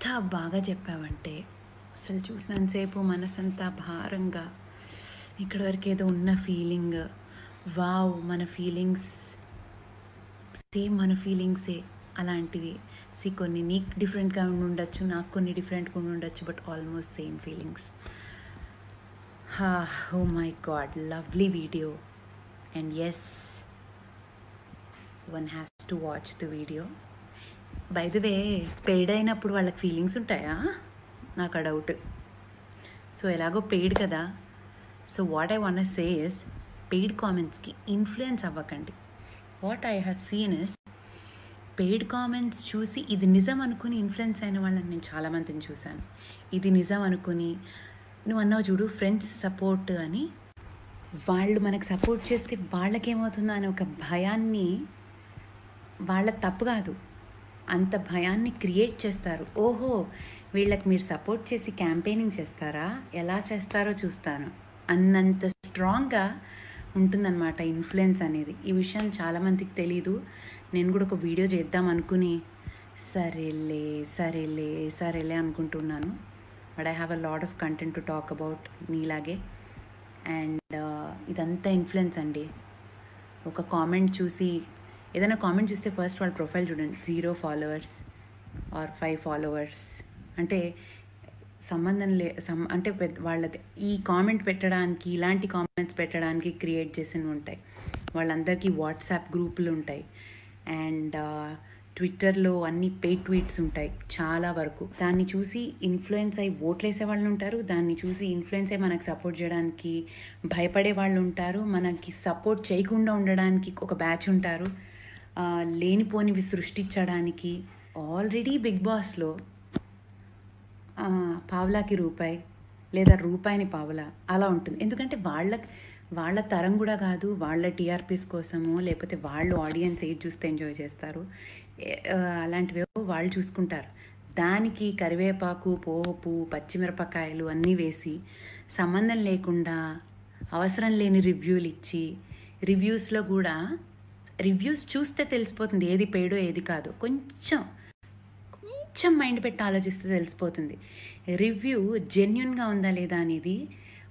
ఎంత బాగా చెప్పావంటే అసలు చూసినంతసేపు మనసంతా భారంగా ఇక్కడ వరకు ఏదో ఉన్న ఫీలింగ్ వావ్ మన ఫీలింగ్స్ సేమ్ మన ఫీలింగ్సే అలాంటివి. సి కొన్ని నీకు డిఫరెంట్గా ఉండొచ్చు నాకు కొన్ని డిఫరెంట్గా ఉండొచ్చు but almost same feelings oh my god lovely video and as one has to watch the video by the way the way paid అయినప్పుడు వాళ్ళకి ఫీలింగ్స్ ఉంటాయా? నాకు ఆ డౌట్ సో ఎలాగో పెయిడ్ కదా. So what I want say is paid కామెంట్స్కి influence అవ్వకండి. What I have seen is paid comments చూసి ఇది నిజం అనుకుని ఇన్ఫ్లుయెన్స్ అయిన వాళ్ళని నేను చాలామందిని చూశాను. ఇది నిజం అనుకుని నువ్వు అన్నావు చూడు ఫ్రెండ్స్ సపోర్ట్ అని వాళ్ళు మనకు సపోర్ట్ చేస్తే వాళ్ళకేమవుతుందో అనే ఒక భయాన్ని వాళ్ళ తప్పు కాదు. అంత భయాన్ని క్రియేట్ చేస్తారు. ఓహో వీళ్ళకి మీరు సపోర్ట్ చేసి క్యాంపెయినింగ్ చేస్తారా? ఎలా చేస్తారో చూస్తాను. అన్నంత స్ట్రాంగ్గా ఉంటుందన్నమాట ఇన్ఫ్లుయెన్స్ అనేది. ఈ విషయం చాలామందికి తెలీదు. నేను కూడా ఒక వీడియో చేద్దాం అనుకుని సరేలే సరేలే సరేలే అనుకుంటున్నాను. But I have a lot of content to talk about నీలాగే. అండ్ uh, ఇదంతా ఇన్ఫ్లుయెన్స్ అండి. ఒక కామెంట్ చూసి ఏదైనా కామెంట్ చూస్తే ఫస్ట్ వాళ్ళ ప్రొఫైల్ చూడండి. Zero followers or five followers అంటే సంబంధం లే సం అంటే పెద్ద వాళ్ళది ఈ కామెంట్ పెట్టడానికి ఇలాంటి కామెంట్స్ పెట్టడానికి క్రియేట్ చేసినవి ఉంటాయి. వాళ్ళందరికీ వాట్సాప్ గ్రూపులు ఉంటాయి. అండ్ ట్విట్టర్లో uh, అన్ని పే ట్వీట్స్ ఉంటాయి. చాలా వరకు. దాన్ని చూసి ఇన్ఫ్లుయెన్స్ అయ్యి ఓట్లేసే వాళ్ళు ఉంటారు. దాన్ని చూసి ఇన్ఫ్లుయెన్స్ అయ్యి మనకు సపోర్ట్ చేయడానికి భయపడే వాళ్ళు ఉంటారు. మనకి సపోర్ట్ చేయకుండా ఉండడానికి ఒక బ్యాచ్ ఉంటారు. లేనిపోనివి సృష్టించడానికి ఆల్రెడీ బిగ్ బాస్లో పావలాకి పావులాకి రూపాయి లేదా రూపాయిని పావులా అలా ఉంటుంది. ఎందుకంటే వాళ్ళ వాళ్ళ తరం కూడా కాదు వాళ్ళ టీఆర్పీస్ కోసము లేకపోతే వాళ్ళు ఆడియన్స్ ఏది చూస్తే ఎంజాయ్ చేస్తారు అలాంటివేవో వాళ్ళు చూసుకుంటారు. దానికి కరివేపాకు పోపు పచ్చిమిరపకాయలు అన్నీ వేసి సంబంధం లేకుండా అవసరం లేని రివ్యూలు ఇచ్చి రివ్యూస్లో కూడా రివ్యూస్ చూస్తే తెలిసిపోతుంది ఏది పేడో ఏది కాదు. కొంచెం కొంచెం మైండ్ పెట్టి ఆలోచిస్తే తెలిసిపోతుంది. రివ్యూ జెన్యున్గా ఉందా లేదా అనేది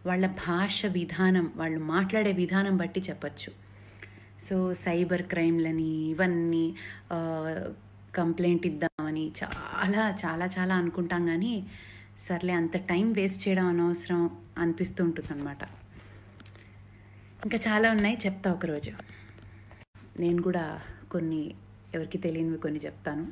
వాళ్ళ భాష విధానం వాళ్ళు మాట్లాడే విధానం బట్టి చెప్పచ్చు. సో సైబర్ క్రైమ్లని ఇవన్నీ కంప్లైంట్ ఇద్దామని చాలా చాలా చాలా అనుకుంటాం కానీ సర్లే అంత టైం వేస్ట్ చేయడం అనవసరం అనిపిస్తూ ఉంటుంది అనమాట ఇంకా చాలా ఉన్నాయి చెప్తా ఒకరోజు. నేను కూడా కొన్ని ఎవరికి తెలియనివి కొన్ని చెప్తాను.